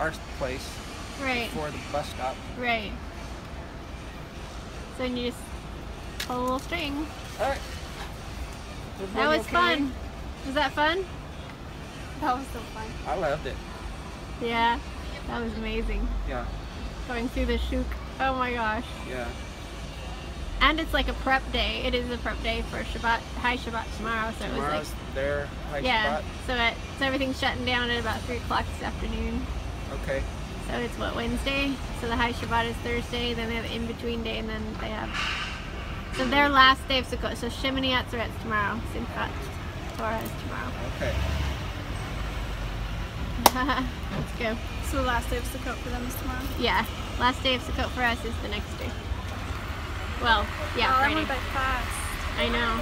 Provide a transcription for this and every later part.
our place Right. before the bus stop. Right. So then you just pull a little string. All right. That was fun. Was that fun? That was so fun. I loved it. Yeah. That was amazing. Yeah, Going through the shuk. Oh my gosh. yeah. And it's like a prep day. It is a prep day for Shabbat, High Shabbat tomorrow. So it was like, their high yeah. spot. So it, so everything's shutting down at about three o'clock this afternoon. Okay. So it's what Wednesday. So the High Shabbat is Thursday. Then they have in between day, and then they have. So their last day of Sukkot. So Shemini Atzeret's tomorrow. Simchat Torah is tomorrow. Okay. Let's go. So the last day of Sukkot for them is tomorrow. Yeah. Last day of Sukkot for us is the next day. Well, yeah, oh, that Friday. went by fast. I know.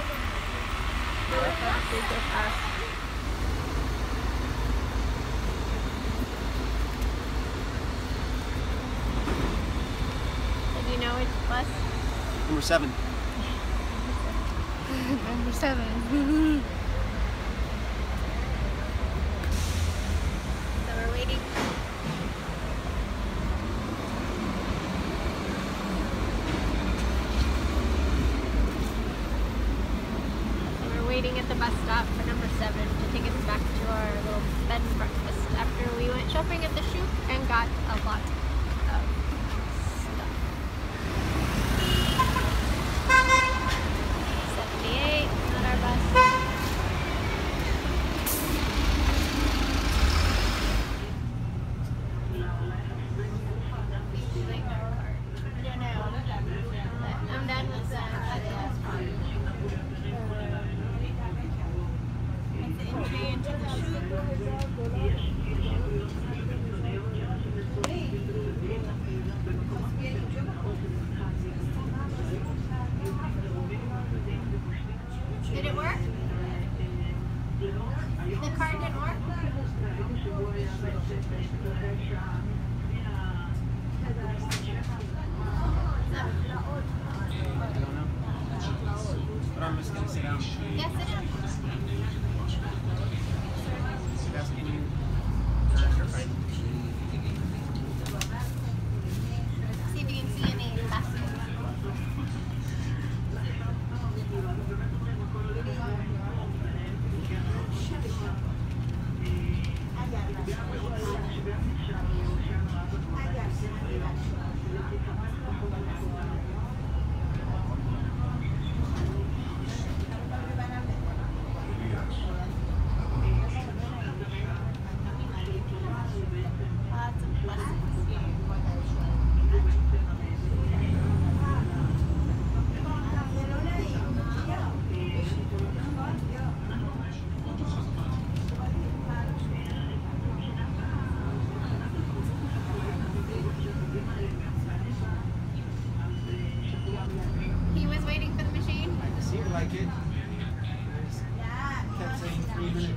They go fast, they go fast. Do you know which bus? Number seven. Number seven. So we're waiting. We're waiting at the bus stop for number seven to take us back to our little bed and breakfast after we went shopping at the Shuk and got a lot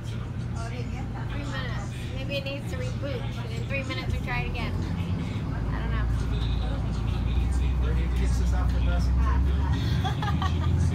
three minutes. Three minutes. Maybe it needs to reboot. And in three minutes we try it again. I don't know.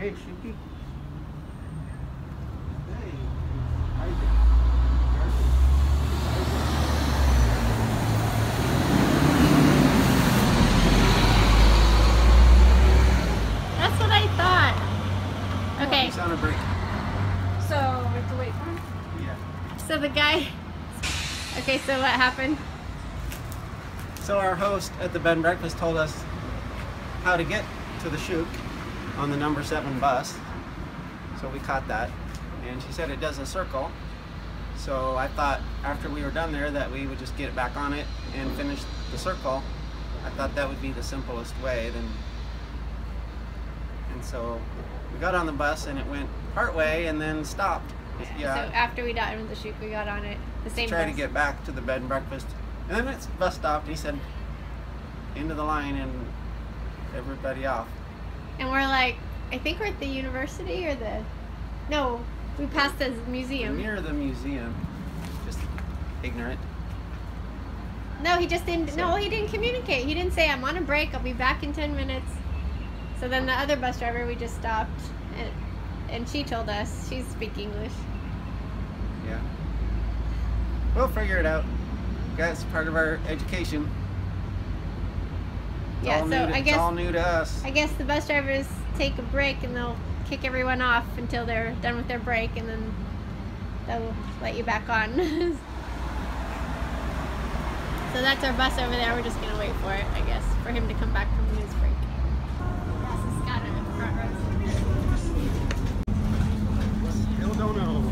Where he kicks us off the bus. Okay. That's what I thought. Oh, okay, He's on a break. So we have to wait for him. Yeah. so the guy. Okay, so what happened? So our host at the bed and breakfast told us how to get to the Shuk on the number seven bus. So we caught that, and she said it does a circle. So I thought after we were done there that we would just get it back on it and finish the circle. I thought that would be the simplest way. Then, and so we got on the bus and it went part way and then stopped. Yeah. So after we got into the Shuk, we got on it. The same try to get back to the bed and breakfast. And then it's bus stopped. He said, into the line and everybody off. And we're like, I think we're at the university or the. No, we passed the museum. Near the museum. Just ignorant. No, he just didn't. No, he didn't communicate. He didn't say, I'm on a break. I'll be back in 10 minutes. So then the other bus driver, we just stopped. And, and she told us, she speak English. Yeah. We'll figure it out. That's part of our education. It's Yeah, all so new to, I it's guess all new to us. I guess the bus drivers take a break and they'll kick everyone off until they're done with their break and then they'll let you back on. so that's our bus over there. We're just gonna wait for it, I guess, for him to come back from his break. This Scott in the front row. Still don't know.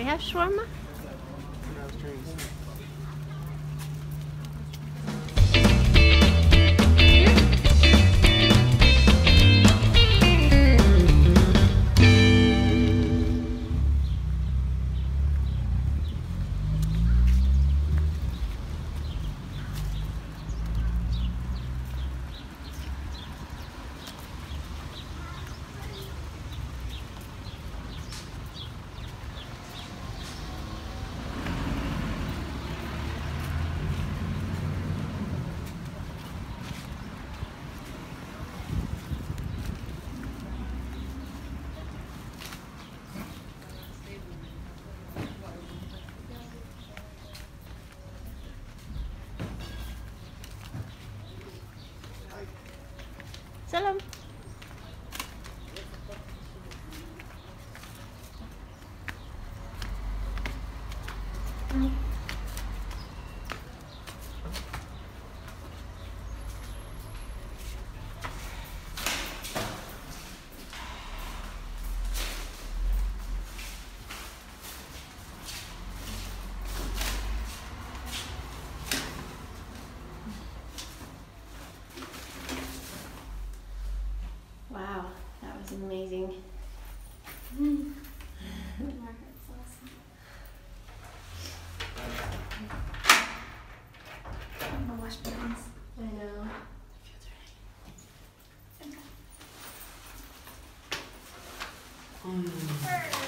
我要说吗？Salam. Mm.